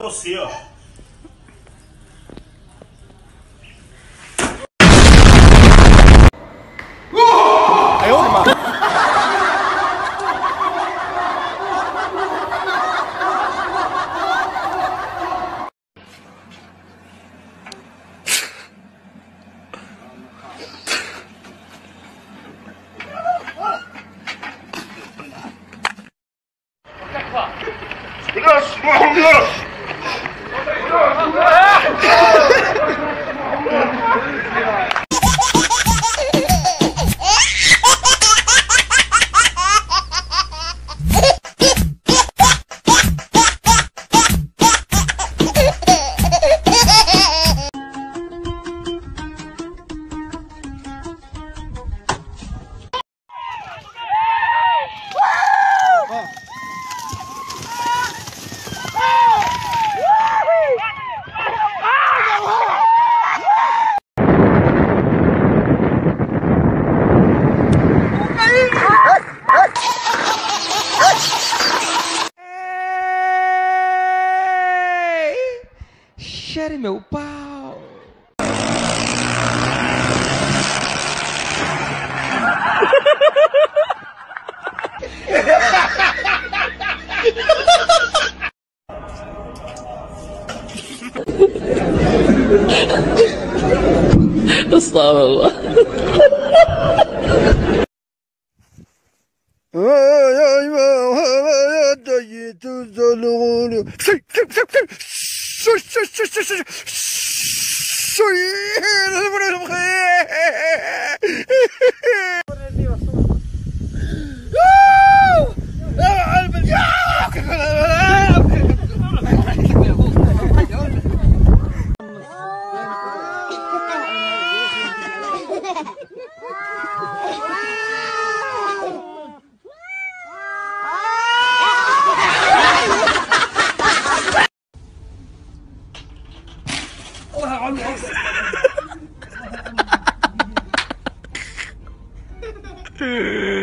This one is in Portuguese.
你坐车。哎呦我的妈！不要死啊！Ah! Cheire meu pau! Estağfurullah. Su su su su su. Su. الله